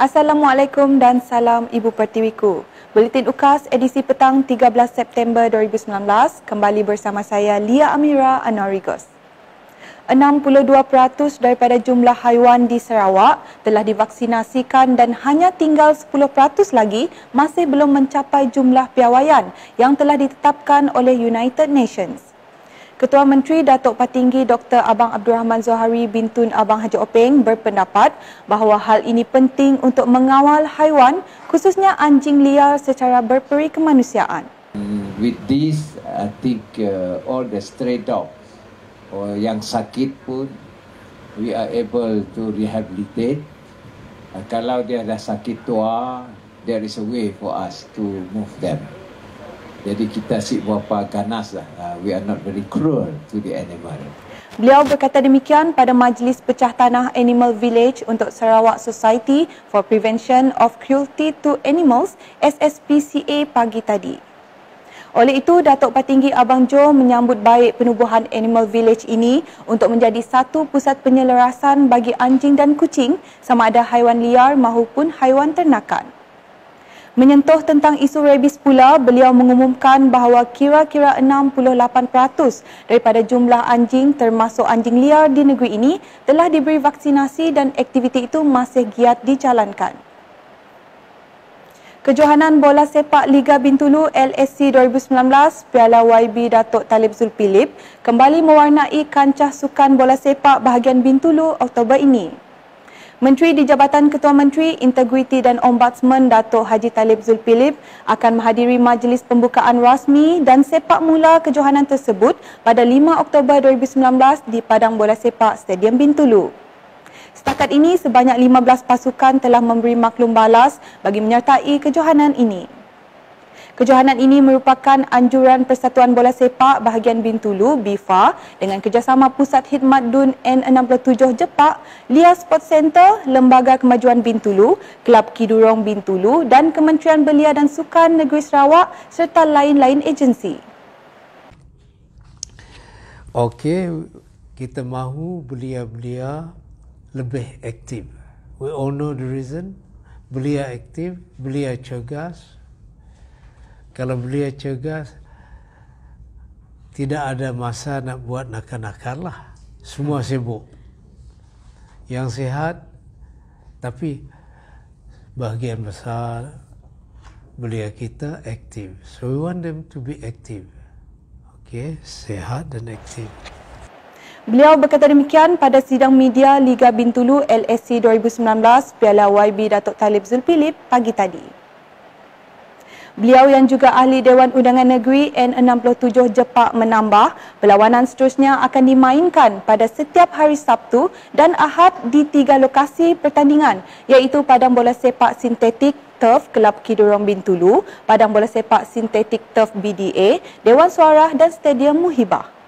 Assalamualaikum dan salam Ibu Pertiwiku. Buletin UKAS edisi petang 13 September 2019 kembali bersama saya Lia Amira Anarigos. 62% daripada jumlah haiwan di Sarawak telah divaksinasikan dan hanya tinggal 10% lagi masih belum mencapai jumlah piawaian yang telah ditetapkan oleh United Nations. Ketua Menteri Datuk Patinggi Dr. Abang Abdul Rahman Zohari bintun Abang Haji Openg berpendapat bahawa hal ini penting untuk mengawal haiwan khususnya anjing liar secara berperi kemanusiaan. With this, I think uh, all the stray dog or yang sakit pun we are able to rehabilitate. Uh, kalau dia dah sakit tua, there is a way for us to move them. Jadi kita si berapa ganas lah. Uh, we are not very cruel to the animal. Beliau berkata demikian pada Majlis Pecah Tanah Animal Village untuk Sarawak Society for Prevention of Cruelty to Animals SSPCA pagi tadi. Oleh itu, Datuk Patinggi Abang Jo menyambut baik penubuhan Animal Village ini untuk menjadi satu pusat penyelarasan bagi anjing dan kucing sama ada haiwan liar maupun haiwan ternakan. Menyentuh tentang isu rabies pula, beliau mengumumkan bahawa kira-kira 68% daripada jumlah anjing termasuk anjing liar di negeri ini telah diberi vaksinasi dan aktiviti itu masih giat dijalankan. Kejohanan Bola Sepak Liga Bintulu LSC 2019 Piala YB Datuk Talib Zulpilip kembali mewarnai kancah sukan bola sepak bahagian Bintulu Oktober ini. Menteri di Jabatan Ketua Menteri, Integriti dan Ombudsman Datuk Haji Talib Zulpilip akan menghadiri majlis pembukaan rasmi dan sepak mula kejohanan tersebut pada 5 Oktober 2019 di Padang Bola Sepak Stadium Bintulu. Setakat ini, sebanyak 15 pasukan telah memberi maklum balas bagi menyertai kejohanan ini. Kejohanan ini merupakan anjuran Persatuan Bola Sepak bahagian Bintulu, BIFA, dengan kerjasama Pusat Khidmat DUN N67 Jepak, Lia Sport Center, Lembaga Kemajuan Bintulu, Kelab Kidurong Bintulu dan Kementerian Belia dan Sukan Negeri Sarawak serta lain-lain agensi. Okey, kita mahu belia-belia lebih aktif. We all know the reason. Belia aktif, belia cergas, kalau beliau cegah tidak ada masa nak buat nakal-nakal lah. Semua sibuk. Yang sihat tapi bahagian besar belia kita aktif. So we want them to be active okay sihat dan aktif. Beliau berkata demikian pada sidang media Liga Bintulu LSC 2019 Piala YB Datuk Talib Zulpilip pagi tadi. Beliau yang juga ahli Dewan Undangan Negeri N67 Jepak menambah, perlawanan seterusnya akan dimainkan pada setiap hari Sabtu dan Ahad di tiga lokasi pertandingan iaitu Padang Bola Sepak Sintetik Turf Kelab Kidurong Bintulu, Padang Bola Sepak Sintetik Turf BDA, Dewan Suara dan Stadium Muhibah.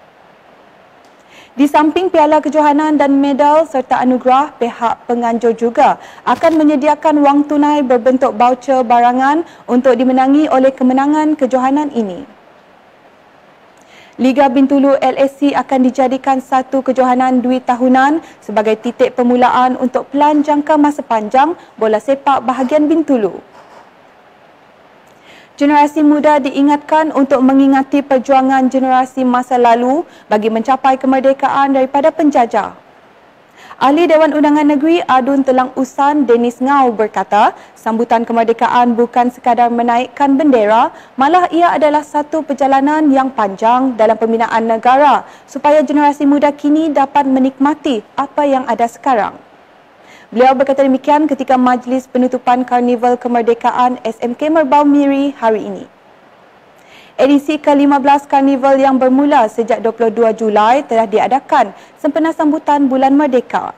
Di samping piala kejohanan dan medal serta anugerah, pihak penganjur juga akan menyediakan wang tunai berbentuk baucer barangan untuk dimenangi oleh kemenangan kejohanan ini. Liga Bintulu LSC akan dijadikan satu kejohanan duit tahunan sebagai titik permulaan untuk pelan jangka masa panjang bola sepak bahagian Bintulu. Generasi muda diingatkan untuk mengingati perjuangan generasi masa lalu bagi mencapai kemerdekaan daripada penjajah. Ahli Dewan Undangan Negeri Adun Telang Usan Denis Ngau berkata, sambutan kemerdekaan bukan sekadar menaikkan bendera, malah ia adalah satu perjalanan yang panjang dalam pembinaan negara supaya generasi muda kini dapat menikmati apa yang ada sekarang. Beliau berkata demikian ketika majlis penutupan Karnival Kemerdekaan SMK Merbau Miri hari ini. Edisi ke-15 Karnival yang bermula sejak 22 Julai telah diadakan sempena sambutan Bulan Merdeka.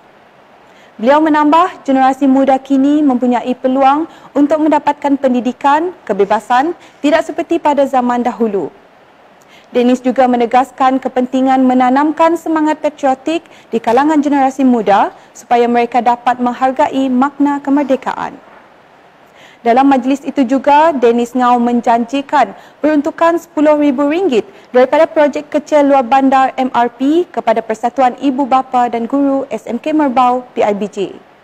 Beliau menambah generasi muda kini mempunyai peluang untuk mendapatkan pendidikan, kebebasan tidak seperti pada zaman dahulu. Dennis juga menegaskan kepentingan menanamkan semangat patriotik di kalangan generasi muda supaya mereka dapat menghargai makna kemerdekaan. Dalam majlis itu juga, Dennis Ngau menjanjikan peruntukan RM10,000 daripada projek kecil luar bandar MRP kepada Persatuan Ibu Bapa dan Guru SMK Merbau PIBJ.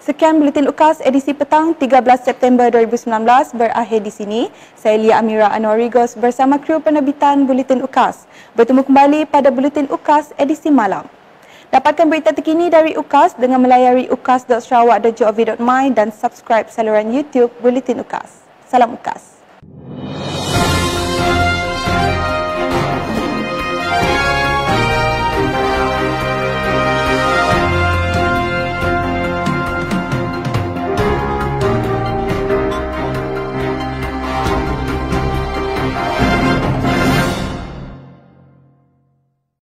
Sekian Buletin UKAS edisi petang 13 September 2019 berakhir di sini. Saya Lia Amira Anwarigos bersama kru penerbitan Buletin UKAS. Bertemu kembali pada Buletin UKAS edisi malam. Dapatkan berita terkini dari UKAS dengan melayari ukas.sarawak.gov.my dan subscribe saluran YouTube Buletin UKAS. Salam UKAS.